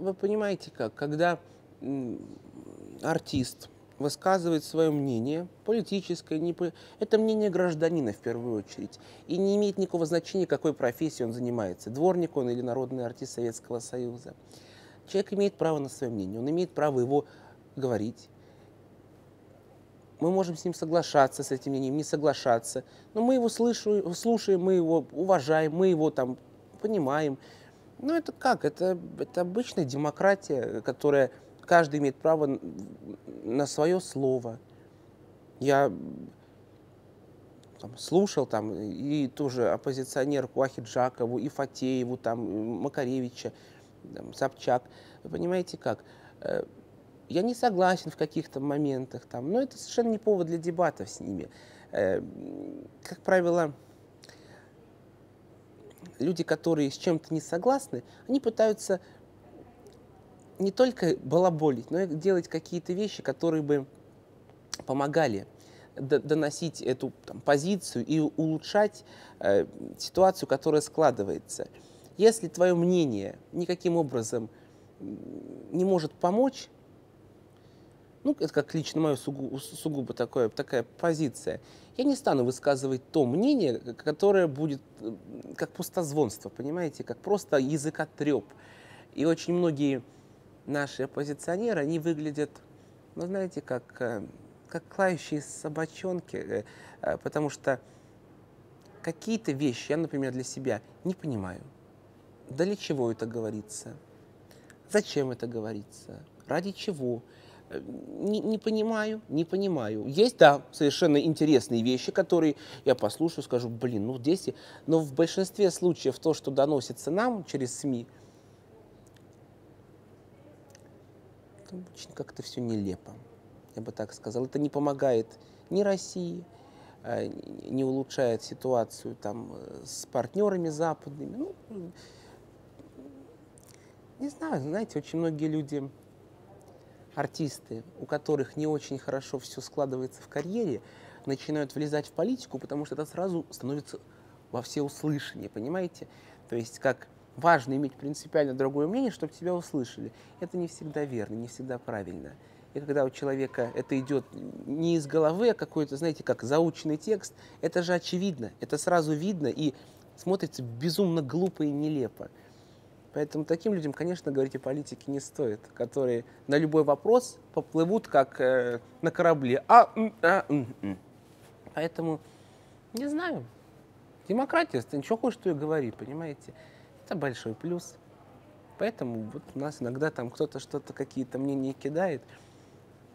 вы понимаете как, когда артист высказывает свое мнение, политическое, не, это мнение гражданина в первую очередь. И не имеет никакого значения, какой профессией он занимается, дворник он или народный артист Советского Союза. Человек имеет право на свое мнение, он имеет право его говорить. Мы можем с ним соглашаться, с этим мнением, не соглашаться, но мы его слышим, слушаем, мы его уважаем, мы его там понимаем. Ну это как? Это, это обычная демократия, которая каждый имеет право на свое слово. Я там, слушал там и тоже оппозиционерку Ахиджакову, и Фатееву, там, Макаревича, там, Собчак. Вы понимаете как? Э, я не согласен в каких-то моментах, там, но это совершенно не повод для дебатов с ними. Э, как правило, люди, которые с чем-то не согласны, они пытаются не только балаболить, но и делать какие-то вещи, которые бы помогали доносить эту там, позицию и улучшать э, ситуацию, которая складывается. Если твое мнение никаким образом не может помочь, ну, это как лично мое сугубо, сугубо такое, такая позиция, я не стану высказывать то мнение, которое будет э, как пустозвонство, понимаете, как просто языкотреп. И очень многие наши оппозиционеры, они выглядят, ну, знаете, как, э, как клающие собачонки, э, потому что какие-то вещи я, например, для себя не понимаю. Для чего это говорится? Зачем это говорится? Ради чего? Не, не понимаю, не понимаю. Есть, да, совершенно интересные вещи, которые я послушаю, скажу, блин, ну здесь... Но в большинстве случаев то, что доносится нам через СМИ, очень как-то все нелепо, я бы так сказал. Это не помогает ни России, а, не улучшает ситуацию там э, с партнерами западными. Ну, не знаю, знаете, очень многие люди, артисты, у которых не очень хорошо все складывается в карьере, начинают влезать в политику, потому что это сразу становится во все услышание, понимаете? То есть как важно иметь принципиально другое мнение, чтобы тебя услышали. Это не всегда верно, не всегда правильно. И когда у человека это идет не из головы, а какой-то, знаете, как заученный текст, это же очевидно, это сразу видно и смотрится безумно глупо и нелепо. Поэтому таким людям, конечно, говорить о политике не стоит, которые на любой вопрос поплывут, как э, на корабле. А, а, м, м. Поэтому, не знаю, демократия, ты ничего хочешь, что и говори, понимаете? Это большой плюс. Поэтому вот у нас иногда там кто-то что-то, какие-то мнения кидает.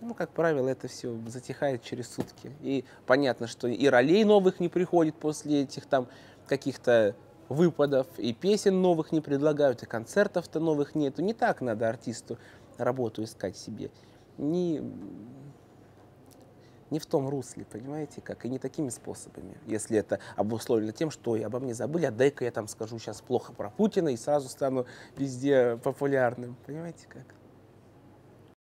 Ну, как правило, это все затихает через сутки. И понятно, что и ролей новых не приходит после этих там каких-то выпадов, и песен новых не предлагают, и концертов-то новых нету. Не так надо артисту работу искать себе. Не не в том русле, понимаете, как, и не такими способами. Если это обусловлено тем, что обо мне забыли, а дай-ка я там скажу сейчас плохо про Путина и сразу стану везде популярным, понимаете как.